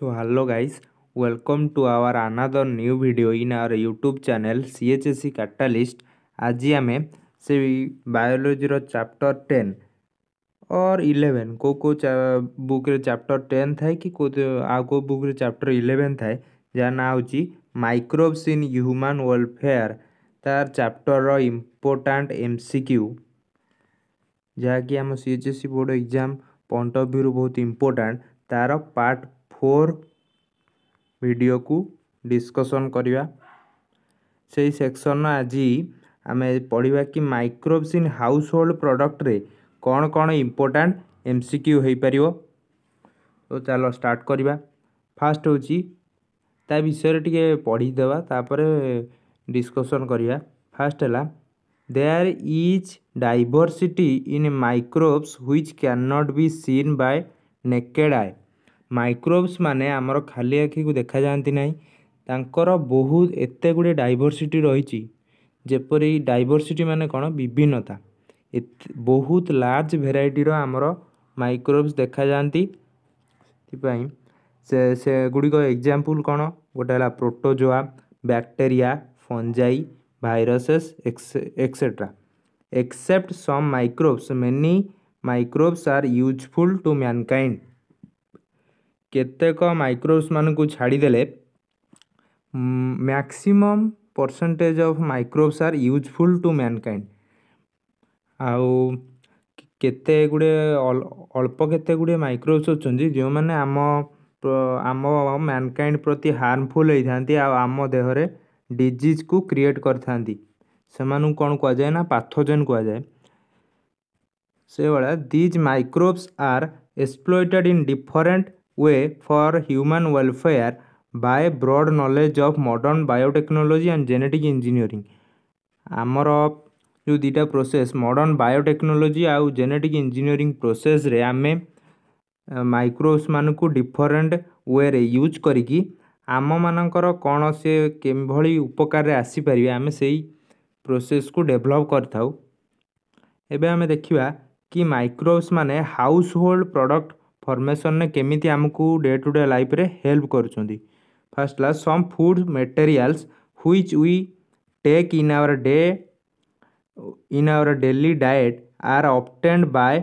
So hello guys welcome to our another new video in our YouTube channel C H S C आज आम से biology chapter ten और eleven को को book chapter ten थाए कि को आ बुक चैप्टर इलेवेन थाए जहाँ ना हूँ माइक्रोब्स इन ह्यूमन वेलफेयर तार chapter important M C Q Q जहाँकि आम C H S E board exam point of view बहुत इम्पोर्टाट तार पार्ट ଫୋର୍ ଭିଡ଼ିଓକୁ ଡିସ୍କସନ୍ କରିବା ସେଇ ସେକ୍ସନ୍ ଆଜି ଆମେ ପଢ଼ିବା କି ମାଇକ୍ରୋବ୍ସ ଇନ୍ ହାଉସ୍ ହୋଲ୍ଡ ପ୍ରଡ଼କ୍ଟରେ କ'ଣ କ'ଣ ଇମ୍ପୋର୍ଟାଣ୍ଟ ଏମ୍ ସି କ୍ୟୁ ହୋଇପାରିବ ତ ଚାଲ ଷ୍ଟାର୍ଟ କରିବା ଫାଷ୍ଟ ହେଉଛି ତା ବିଷୟରେ ଟିକେ ପଢ଼ିଦେବା ତାପରେ ଡିସ୍କସନ୍ କରିବା ଫାଷ୍ଟ ହେଲା there is diversity in microbes which can not be seen by naked eye microbes ମାନେ ଆମର ଖାଲି ଆଖିକୁ ଦେଖାଯାଆନ୍ତି ନାହିଁ ତାଙ୍କର ବହୁତ ଏତେ ଗୁଡ଼ିଏ ଡାଇଭରସିଟି ରହିଛି ଯେପରି ଡାଇଭରସିଟି ମାନେ କ'ଣ ବିଭିନ୍ନତା ବହୁତ ଲାର୍ଜ ଭେରାଇଟିର ଆମର ମାଇକ୍ରୋବ୍ସ ଦେଖାଯାଆନ୍ତି ସେଥିପାଇଁ ସେ ସେଗୁଡ଼ିକ ଏକ୍ଜାମ୍ପଲ୍ କ'ଣ ଗୋଟେ ହେଲା protozoa bacteria fungi viruses etcetera except some microbes many microbes are useful to mankind କେତେକ ମାଇକ୍ରୋବ୍ସମାନଙ୍କୁ ଛାଡ଼ିଦେଲେ maximum percentage of microbes are useful to mankind ଆଉ କେତେ ଗୁଡ଼ିଏ ଅଳ୍ପ କେତେ ଗୁଡ଼ିଏ ମାଇକ୍ରୋବ୍ସ ଅଛନ୍ତି ଯେଉଁମାନେ ଆମ ଆମ ମ୍ୟାନ୍କାଇଣ୍ଡ ପ୍ରତି ହାର୍ମଫୁଲ୍ ହେଇଥାନ୍ତି ଆଉ ଆମ ଦେହରେ ଡିଜିଜ୍କୁ କ୍ରିଏଟ୍ କରିଥାନ୍ତି ସେମାନଙ୍କୁ କ'ଣ କୁହାଯାଏ ନା ପାଥୋଜେନ୍ କୁହାଯାଏ ସେଇଭଳିଆ these microbes are exploited in different way for human welfare by broad knowledge of modern biotechnology and genetic engineering ଆମର ଯେଉଁ ଦୁଇଟା ପ୍ରୋସେସ୍ ମଡ଼ର୍ଣ୍ଣ ବାୟୋଟେକ୍ନୋଲୋଜି ଆଉ ଜେନେଟିକ୍ ଇଞ୍ଜିନିୟରିଂ ପ୍ରୋସେସ୍ରେ ଆମେ ମାଇକ୍ରୋବ୍ସମାନଙ୍କୁ ଡିଫରେଣ୍ଟ ୱେରେ ୟୁଜ୍ କରିକି ଆମମାନଙ୍କର କ'ଣ ସେ କିଭଳି ଉପକାରରେ ଆସିପାରିବେ ଆମେ ସେଇ ପ୍ରୋସେସ୍କୁ ଡେଭଲପ୍ କରିଥାଉ ଏବେ ଆମେ ଦେଖିବା କି ମାଇକ୍ରୋବ୍ସମାନେ ହାଉସ୍ ହୋଲ୍ଡ ପ୍ରଡ଼କ୍ଟ ଫର୍ମେସନ୍ରେ କେମିତି ଆମକୁ ଡେ ଟୁ ଡେ ଲାଇଫ୍ରେ ହେଲ୍ପ କରୁଛନ୍ତି ଫାର୍ଷ୍ଟ ହେଲା some food materials which we take in our day in our daily diet are obtained by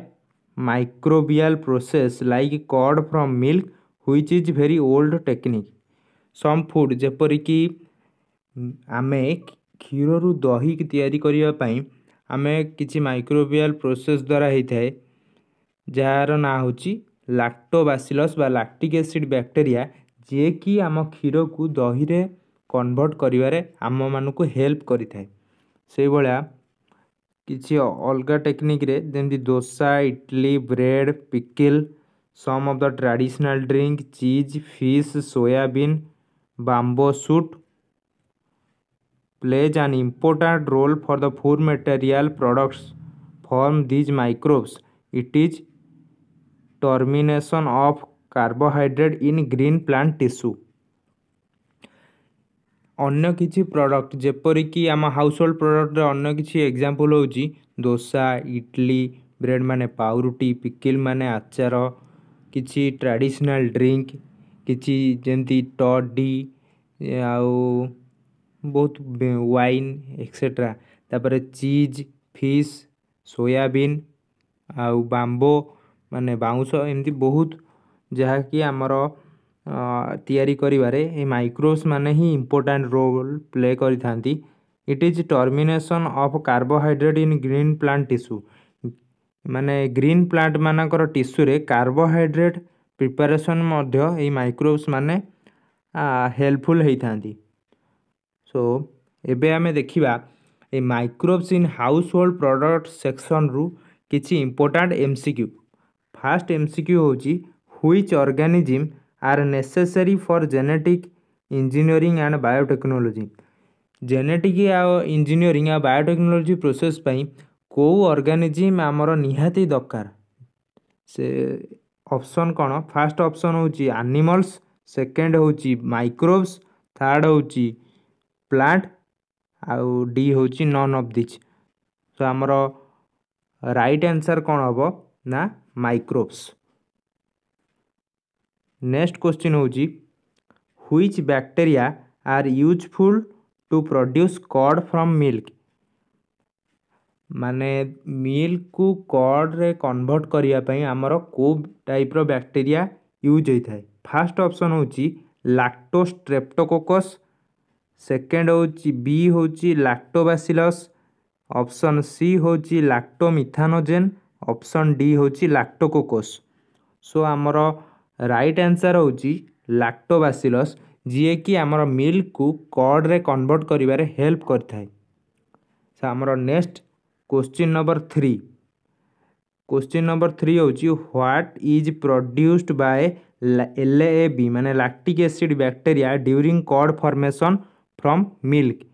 microbial process like curd from milk which is very old technique some food ଯେପରିକି ଆମେ କ୍ଷୀରରୁ ଦହି ତିଆରି କରିବା ପାଇଁ ଆମେ କିଛି ମାଇକ୍ରୋବିଆଲ୍ ପ୍ରୋସେସ୍ ଦ୍ୱାରା ହେଇଥାଏ ଯାହାର ନାଁ ହେଉଛି ଲାକ୍ଟୋବାସିଲସ୍ ବା ଲାକ୍ଟିକ୍ ଏସିଡ଼୍ ବ୍ୟାକ୍ଟେରିଆ ଯିଏକି ଆମ କ୍ଷୀରକୁ ଦହିରେ କନଭର୍ଟ କରିବାରେ ଆମମାନଙ୍କୁ ହେଲ୍ପ କରିଥାଏ ସେଇଭଳିଆ କିଛି ଅଲଗା ଟେକ୍ନିକ୍ରେ ଯେମିତି dosa idli bread pickle some of the traditional drink cheese fish soybean bamboo shoot plays an important role for the food material products from these microbes. It is termination of carbohydrate in green plant tissue ଅନ୍ୟ କିଛି product ଯେପରିକି ଆମ house hold ପ୍ରଡ଼କ୍ଟର ଅନ୍ୟ କିଛି example ହେଉଛି dosa idli bread ମାନେ ପାଉରୁଟି ପିକିଲ୍ ମାନେ ଆଚାର କିଛି ଟ୍ରାଡ଼ିସନାଲ୍ ଡ୍ରିଙ୍କ୍ କିଛି ଯେମିତି ଟଡି ଆଉ ବହୁତ ୱାଇନ୍ ଏକ୍ସେଟ୍ରା ତାପରେ ଚିଜ୍ ଫିସ୍ ସୋୟାବିନ୍ ଆଉ ବାମ୍ବୋ ମାନେ ବାଉଁଶ ଏମିତି ବହୁତ ଯାହାକି ଆମର ତିଆରି କରିବାରେ ଏ ମାଇକ୍ରୋବ୍ସ ମାନେ ହିଁ ଇମ୍ପୋର୍ଟାଣ୍ଟ ରୋଲ୍ ପ୍ଲେ କରିଥାନ୍ତି it is termination of carbohydrate in green plant tissue ମାନେ ଗ୍ରୀନ୍ ପ୍ଲାଣ୍ଟମାନଙ୍କର ଟିସୁରେ କାର୍ବୋହାଇଡ୍ରେଟ୍ ପ୍ରିପାରେସନ୍ ମଧ୍ୟ ଏଇ ମାଇକ୍ରୋବ୍ସ ମାନେ ହେଲ୍ପଫୁଲ୍ ହେଇଥାନ୍ତି ସୋ ଏବେ ଆମେ ଦେଖିବା ଏ microbes in household product ସେକ୍ସନ୍ରୁ କିଛି important M C Q first M C Q हूँ which organisms are necessary for genetic engineering and biotechnology genetic engineering uh biotechnology process कौ अर्गानिजिम आमर निहाती दरकार से ऑप्शन कौन फास्ट ऑप्शन हूँ आनिमल्स सेकेंड हूँ माइक्रोवस थार्ड हूँ प्लांट आउ डी हूँ नन अफ दिच तो आमर रईट आंसर कौन हम ना माइक्रोब्स नेक्स्ट क्वेश्चन होच which bacteria are useful to produce curd from milk माने मिल्क को कड रे कन्वर्ट करने पई हमर टाइप रो बैक्टेरिया यूज होता है फास्ट ऑप्शन होची लैक्टोस्ट्रेप्टोकोकस सेकेंड होची बी होची लैक्टोबैसिलस ऑप्शन सी होची लाक्टोमिथानोजेन ଅପସନ୍ ଡି ହେଉଛି ଲାକ୍ଟୋକୋକସ୍ ସୋ ଆମର ରାଇଟ୍ ଆନ୍ସର୍ ହେଉଛି ଲାକ୍ଟୋବାସିଲସ୍ ଯିଏକି ଆମର ମିଲ୍କକୁ କର୍ଡ଼ରେ କନଭର୍ଟ କରିବାରେ ହେଲ୍ପ କରିଥାଏ ସୋ ଆମର next question number three question number three ହେଉଛି what is produced by L A B ମାନେ lactic acid bacteria during curd formation from milk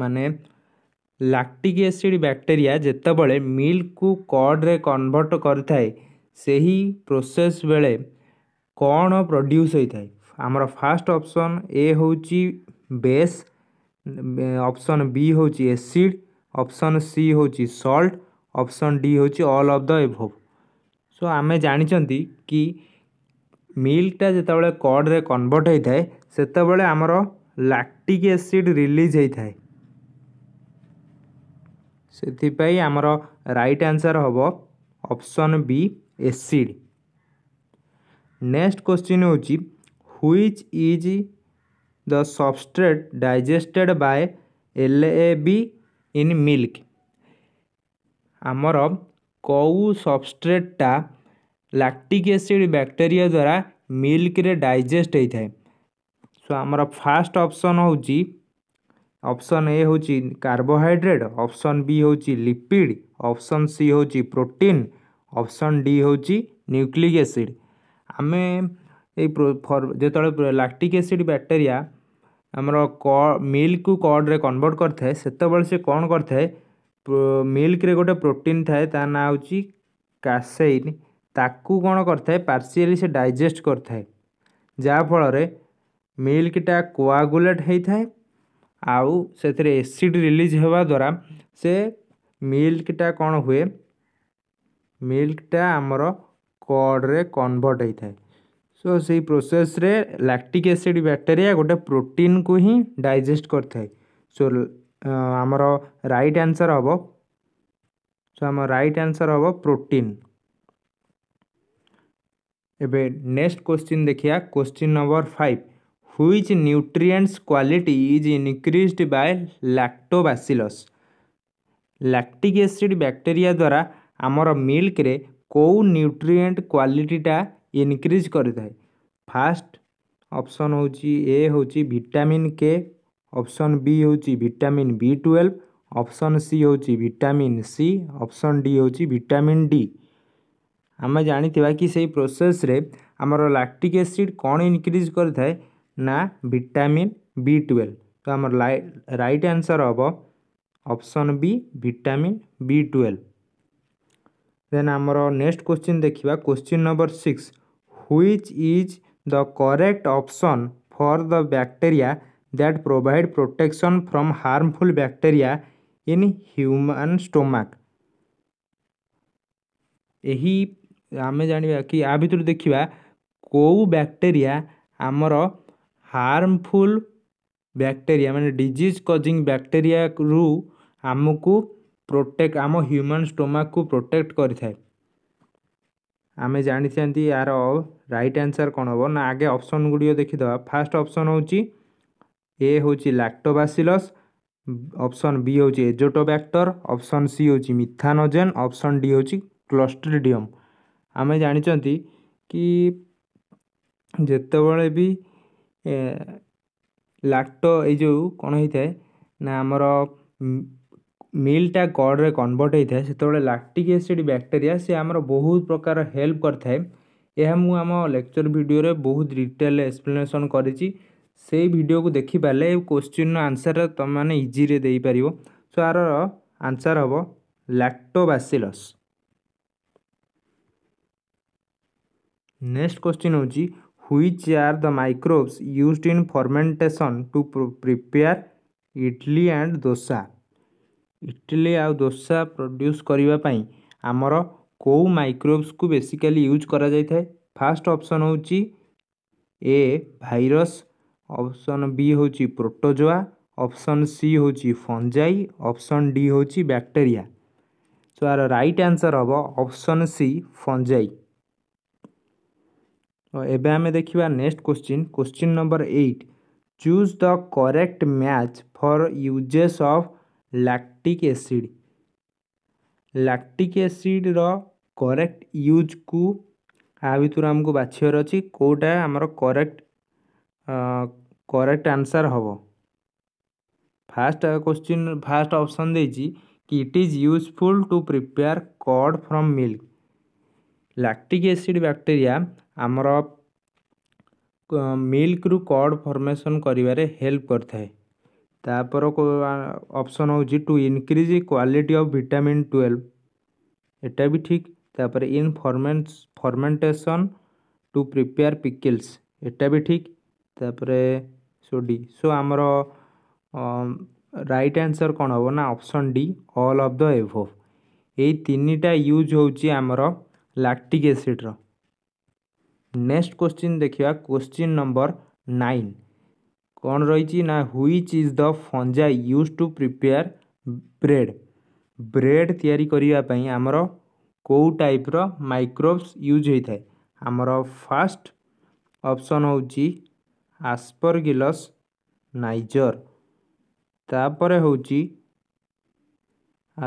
ମାନେ ଲାକ୍ଟିକ୍ ଏସିଡ଼୍ ବ୍ୟାକ୍ଟେରିଆ ଯେତେବେଳେ ମିଲ୍କକୁ କର୍ଡ଼ରେ କନଭର୍ଟ କରିଥାଏ ସେହି ପ୍ରୋସେସ୍ ବେଳେ କ'ଣ ପ୍ରଡ୍ୟୁସ୍ ହୋଇଥାଏ ଆମର ଫାର୍ଷ୍ଟ ଅପସନ୍ ଏ ହେଉଛି ବେସ୍ ଅପସନ୍ ବି ହେଉଛି ଏସିଡ଼୍ ଅପସନ୍ ସି ହେଉଛି ସଲ୍ଟ ଅପସନ୍ ଡି ହେଉଛି all of the above so ଆମେ ଜାଣିଛନ୍ତି କି ମିଲ୍କଟା ଯେତେବେଳେ କର୍ଡ଼ରେ କନଭର୍ଟ ହୋଇଥାଏ ସେତେବେଳେ ଆମର ଲାକ୍ଟିକ୍ ଏସିଡ଼୍ ରିଲିଜ୍ ହୋଇଥାଏ ᱛᱮᱛᱷᱤ ਭਾਈ আমᱨᱟ right answer ᱦᱚᱵᱚ option B acid next question ᱦᱩᱡᱤ which is the ᱥᱟᱵᱥᱴᱨᱮᱴ ଡᱟᱭᱡᱮᱥᱴᱮᱰ bye ᱮᱞᱮ ᱮᱵᱤ in milk ᱟᱢᱨᱟ ᱠᱚଉ ᱥᱟᱵᱥᱴᱨᱮᱴ ᱴᱟ ᱞᱮᱠᱴᱤᱠ ᱮᱥᱤᱰ ᱵᱮᱠᱴᱮᱨᱤᱭᱟ ᱫᱚᱨᱟ ᱢᱤᱞᱠ ᱨᱮ ଡᱟᱭᱡᱮᱥᱴ ᱦᱮᱛᱟᱭ সো ᱟᱢᱨᱟ ᱯᱷᱟᱥᱴ ᱚᱯᱥᱚᱱ ᱦᱚᱩᱡᱤ ଅପସନ୍ ଏ ହେଉଛି କାର୍ବୋହାଇଡ୍ରେଟ୍ ଅପସନ୍ ବି ହେଉଛି ଲିପିଡ଼ ଅପସନ୍ ସି ହେଉଛି ପ୍ରୋଟିନ୍ ଅପସନ୍ ଡି ହେଉଛି ନ୍ୟୁକ୍ଲିକ୍ ଏସିଡ଼୍ ଆମେ ଏଇ ଯେତେବେଳେ ଲାକ୍ଟିକ୍ ଏସିଡ଼୍ ବ୍ୟାକ୍ଟେରିଆ ଆମର କ ମିଲ୍କକୁ କଡ଼ରେ କନଭର୍ଟ କରିଥାଏ ସେତେବେଳେ ସେ କ'ଣ କରିଥାଏ ମିଲ୍କରେ ଗୋଟେ ପ୍ରୋଟିନ୍ ଥାଏ ତା ନାଁ ହେଉଛି କାସେଇନ୍ ତାକୁ କ'ଣ କରିଥାଏ ପାର୍ସିଆଲି ସେ ଡାଇଜେଷ୍ଟ କରିଥାଏ ଯାହାଫଳରେ ମିଲ୍କଟା କୋଆଗୁଲେଟ୍ ହୋଇଥାଏ ଆଉ ସେଥିରେ ଏସିଡ଼୍ ରିଲିଜ୍ ହେବା ଦ୍ୱାରା ସେ ମିଲ୍କଟା କ'ଣ ହୁଏ ମିଲ୍କଟା ଆମର କଡ଼୍ରେ କନଭର୍ଟ ହେଇଥାଏ ସୋ ସେଇ ପ୍ରୋସେସ୍ରେ ଲାକ୍ଟିକ୍ ଏସିଡ଼୍ ବ୍ୟାକ୍ଟେରିଆ ଗୋଟେ ପ୍ରୋଟିନ୍କୁ ହିଁ ଡାଇଜେଷ୍ଟ କରିଥାଏ ସୋ ଆମର ରାଇଟ୍ ଆନ୍ସର୍ ହେବ ସୋ ଆମ ରାଇଟ୍ ଆନ୍ସର୍ ହେବ ପ୍ରୋଟିନ୍ ଏବେ ନେକ୍ସଟ କୋଶ୍ଚିନ୍ ଦେଖିବା question number five which nutrients quality is increased by lactobacillus lactic acid bacteria द्वारा ଆମର ମିଲ୍କରେ କେଉଁ ନ୍ୟୁଟ୍ରିଏଣ୍ଟ କ୍ୱାଲିଟିଟା ଇନକ୍ରିଜ୍ କରିଥାଏ ଫାଷ୍ଟ ଅପସନ୍ ହେଉଛି ଏ ହେଉଛି ଭିଟାମିନ୍ କେ ଅପସନ୍ ବି ହେଉଛି vitamin B twelve option C ହେଉଛି ଭିଟାମିନ୍ ସି ଅପସନ୍ ଡି ହେଉଛି ଭିଟାମିନ୍ ଡି ଆମେ ଜାଣିଥିବା କି ସେଇ ପ୍ରୋସେସ୍ରେ ଆମର ଲାକ୍ଟିକ୍ ଏସିଡ଼୍ କ'ଣ ଇନକ୍ରିଜ୍ କରିଥାଏ ନା ଭିଟାମିନ୍ ବି ଟ୍ୱେଲ୍ଭ ତ ଆମର ରାଇଟ୍ ଆନ୍ସର୍ ହେବ option B vitamin B twelve then ଆମର ନେକ୍ସଟ କ୍ୱେଶ୍ଚିନ୍ ଦେଖିବା question number six which is the correct option for the bacteria that provide protection from harmful bacteria in human stomach ଏହି ଆମେ ଜାଣିବା କି ଆ ଭିତରୁ ଦେଖିବା କେଉଁ ବ୍ୟାକ୍ଟେରିଆ ଆମର ହାର୍ମଫୁଲ୍ ବ୍ୟାକ୍ଟେରିଆ ମାନେ ଡିଜିଜ୍ କଜିଂ ବ୍ୟାକ୍ଟେରିଆରୁ ଆମକୁ ପ୍ରୋଟେକ୍ଟ ଆମ ହ୍ୟୁମାନ୍ ଷ୍ଟୋମାକୁ ପ୍ରୋଟେକ୍ଟ କରିଥାଏ ଆମେ ଜାଣିଛନ୍ତି ଏହାର ରାଇଟ୍ ଆନ୍ସର୍ କ'ଣ ହେବ ନା ଆଗେ ଅପସନ୍ ଗୁଡ଼ିକ ଦେଖିଦେବା ଫାର୍ଷ୍ଟ ଅପସନ୍ ହେଉଛି ଏ ହେଉଛି ଲାକ୍ଟୋବାସିଲସ୍ ଅପସନ୍ ବି ହେଉଛି ଏଜୋଟୋବ୍ୟାକ୍ଟର ଅପସନ୍ ସି ହେଉଛି ମିଥାନୋଜେନ୍ ଅପସନ୍ ଡି ହେଉଛି କ୍ଲଷ୍ଟ୍ରିଡ଼ିୟମ୍ ଆମେ ଜାଣିଛନ୍ତି କି ଯେତେବେଳେ ବି ଲାକ୍ଟୋ ଏଇ ଯେଉଁ କ'ଣ ହେଇଥାଏ ନା ଆମର ମିଲ୍କଟା କର୍ଡ଼ରେ କନଭର୍ଟ ହେଇଥାଏ ସେତେବେଳେ ଲାକ୍ଟିକ୍ ଏସିଡ଼୍ ବ୍ୟାକ୍ଟେରିଆ ସେ ଆମର ବହୁତ ପ୍ରକାର ହେଲ୍ପ କରିଥାଏ ଏହା ମୁଁ ଆମ ଲେକ୍ଚର୍ ଭିଡ଼ିଓରେ ବହୁତ ଡିଟେଲ୍ ଏକ୍ସପ୍ଲେନେସନ୍ କରିଛି ସେଇ ଭିଡ଼ିଓକୁ ଦେଖିପାରିଲେ ଏ କୋଶ୍ଚିନ୍ର ଆନ୍ସର୍ ତୁମମାନେ ଇଜିରେ ଦେଇପାରିବ ସୋ ଆର ଆନ୍ସର୍ ହେବ ଲାକ୍ଟୋବାସିଲସ୍ ନେକ୍ସଟ୍ କୋଶ୍ଚିନ୍ ହେଉଛି which are the microbes use in fermentation to prepare idli and dosa idli uh dosa produce करने आम कौ माइक्रोब्स को बेसिकली यूज कर फास्ट अपसन हो ए अपसन बी हूँ प्रोटोजोआ ऑप्शन सी हूँ फंजाई ऑप्शन डी हूँ bacteria so are right answer हम ऑप्शन सी फंजाई ଏବେ ଆମେ ଦେଖିବା next question question number eight choose the correct match for uses of lactic acid lactic ଏସିଡ଼୍ର correct ୟୁଜ୍କୁ ଆ ଭିତରୁ ଆମକୁ ବାଛିବାର ଅଛି କେଉଁଟା ଆମର କରେକ୍ଟ କରେକ୍ଟ ଆନ୍ସର୍ ହେବ ଫାଷ୍ଟ କୋଶ୍ଚିନ୍ ଫାଷ୍ଟ ଅପସନ୍ ଦେଇଛି କି it is useful to prepare curd from milk lactic acid bacteria ଆମର ମିଲ୍କରୁ କଡ଼୍ ଫର୍ମେସନ୍ କରିବାରେ ହେଲ୍ପ କରିଥାଏ ତା'ପର ଅପସନ୍ ହେଉଛି to increase quality of vitamin twelve ଏଟା ବି ଠିକ୍ ତାପରେ in ferment fermentation to prepare pickles ଏଟା ବି ଠିକ୍ ତାପରେ ସୋଡ଼ି ସୋ ଆମର ରାଇଟ୍ ଆନ୍ସର୍ କ'ଣ ହେବ ନା option D all of the above ଏଇ ତିନିଟା ୟୁଜ୍ ହେଉଛି ଆମର लैक्टिक एसिड्र नेक्स्ट क्वेश्चन देखा क्वेश्चन नंबर नाइन कौन रही ना which is the fungi use to prepare bread bread ତିଆରି କରିବା ପାଇଁ ଆମର କେଉଁ ଟାଇପ୍ର ମାଇକ୍ରୋବ୍ସ ୟୁଜ୍ ହୋଇଥାଏ ଆମର ଫାର୍ଷ୍ଟ ଅପସନ୍ ହେଉଛି ଆସ୍ପରଗିଲସ୍ ନାଇଜର୍ ତାପରେ ହେଉଛି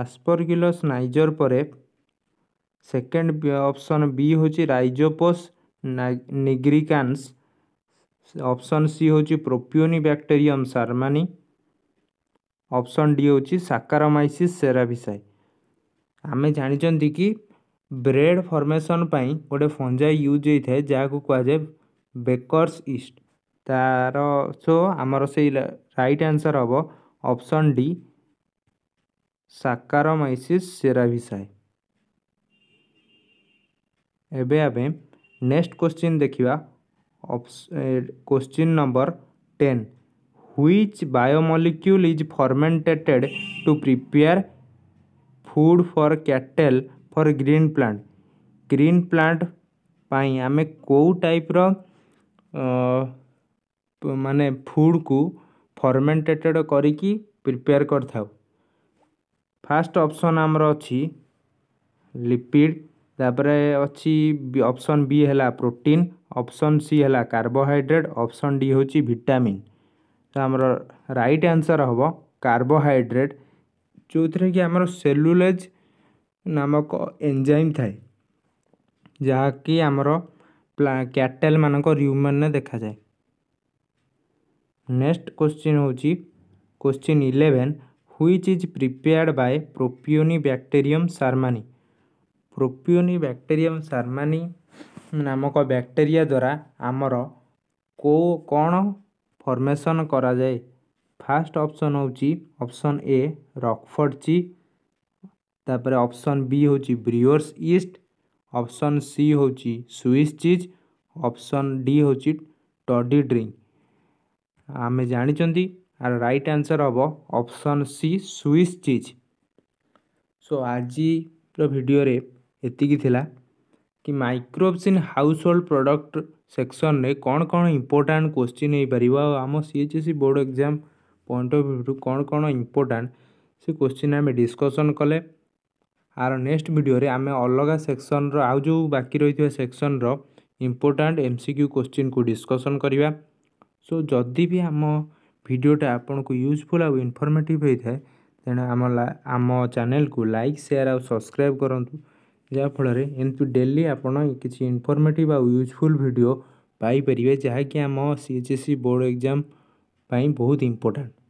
ଆସ୍ପରଗିଲସ୍ ନାଇଜର୍ ପରେ ସେକେଣ୍ଡ ଅପସନ୍ ବି ହେଉଛି ରାଇଜୋପୋସ୍ ନିଗ୍ରିକାନ୍ସ ଅପସନ୍ ସି ହେଉଛି ପ୍ରୋପିଓନି ବ୍ୟାକ୍ଟେରିୟମ୍ ସାର୍ମାନି ଅପସନ୍ ଡି ହେଉଛି ସାକାରାମାଇସିସ୍ ସେରାଭିସାଇ ଆମେ ଜାଣିଛନ୍ତି କି ବ୍ରେଡ୍ ଫର୍ମେସନ୍ ପାଇଁ ଗୋଟେ ଫଞ୍ଜାଇ ୟୁଜ୍ ହେଇଥାଏ ଯାହାକୁ କୁହାଯାଏ ବେକର୍ସ ଇଷ୍ଟ ତା'ର ସୋ ଆମର ସେଇ ରାଇଟ୍ ଆନ୍ସର୍ ହେବ ଅପସନ୍ ଡି ସାକାରାମାଇସିସ୍ ସେରାଭିସାଏ एवं आम नेक्स्ट क्वेश्चन देखा question number ten which biomolecule is fermented to prepare food for cattle for green plant green plant पाई आम कौ टाइप माने फूड को फर्मेटेटेड करी प्रिपेयर कर फास्ट ऑप्शन आमर अच्छी लिपिड ତାପରେ ଅଛି ଅପସନ୍ ବି ହେଲା ପ୍ରୋଟିନ୍ ଅପସନ୍ ସି ହେଲା କାର୍ବୋହାଇଡ୍ରେଟ୍ ଅପସନ୍ ଡି ହେଉଛି ଭିଟାମିନ୍ ତ ଆମର ରାଇଟ୍ ଆନ୍ସର୍ ହେବ କାର୍ବୋହାଇଡ୍ରେଟ୍ ଯେଉଁଥିରେ କି ଆମର ସେଲୁଲେଜ୍ ନାମକ ଏନ୍ଜାଇମ୍ ଥାଏ ଯାହାକି ଆମର କ୍ୟାଟେଲ୍ମାନଙ୍କ ରିଉମନ୍ରେ ଦେଖାଯାଏ ନେକ୍ସଟ କ୍ୱେଶ୍ଚିନ୍ ହେଉଛି question eleven which is prepared by Propionibacterium shermanii Propionibacterium shermanii ନାମକ ବ୍ୟାକ୍ଟେରିଆ ଦ୍ୱାରା ଆମର କେଉଁ କ'ଣ ଫର୍ମେସନ୍ କରାଯାଏ ଫାର୍ଷ୍ଟ ଅପସନ୍ ହେଉଛି ଅପସନ୍ ଏ ରକଫୋର୍ଡ଼ ଚିଜ୍ ତାପରେ ଅପସନ୍ ବି ହେଉଛି ବ୍ରିଓର୍ସ ଇଷ୍ଟ ଅପସନ୍ ସି ହେଉଛି ସୁଇସ୍ ଚିଜ୍ ଅପସନ୍ ଡି ହେଉଛି ଟଡି ଡ୍ରିଙ୍କ୍ ଆମେ ଜାଣିଛନ୍ତି ଆର ରାଇଟ୍ ଆନ୍ସର୍ ହେବ option C Swiss cheese so ଆଜିର ଭିଡ଼ିଓରେ ଏତିକି ଥିଲା କି microbes in household product ସେକ୍ସନ୍ରେ କ'ଣ କ'ଣ ଇମ୍ପୋର୍ଟାଣ୍ଟ କୋଶ୍ଚିନ୍ ହେଇପାରିବ ଆଉ ଆମ C H S E board exam point of ଭ୍ୟୁରୁ କ'ଣ କ'ଣ ଇମ୍ପୋର୍ଟାଣ୍ଟ ସେ କୋଶ୍ଚିନ୍ ଆମେ ଡିସ୍କସନ୍ କଲେ ଆର ନେକ୍ସଟ ଭିଡ଼ିଓରେ ଆମେ ଅଲଗା ସେକ୍ସନ୍ର ଆଉ ଯେଉଁ ବାକି ରହିଥିବା ସେକ୍ସନ୍ର ଇମ୍ପୋର୍ଟାଣ୍ଟ ଏମ୍ ସି କ୍ୟୁ କୋଶ୍ଚିନ୍କୁ ଡିସ୍କସନ୍ କରିବା ସୋ ଯଦି ବି ଆମ ଭିଡ଼ିଓଟା ଆପଣଙ୍କୁ ୟୁଜଫୁଲ୍ ଆଉ ଇନଫର୍ମେଟିଭ୍ ହୋଇଥାଏ ତେଣୁ ଆମ ଆମ ଚ୍ୟାନେଲ୍କୁ ଲାଇକ୍ ସେୟାର ଆଉ ସବସ୍କ୍ରାଇବ୍ କରନ୍ତୁ ଯାହାଫଳରେ ଏମିତି ଡେଲି ଆପଣ କିଛି ଇନଫର୍ମେଟିଭ୍ ଆଉ ୟୁଜଫୁଲ୍ ଭିଡ଼ିଓ ପାଇପାରିବେ ଯାହାକି ଆମ C H S E board exam ପାଇଁ ବହୁତ ଇମ୍ପୋର୍ଟାଣ୍ଟ୍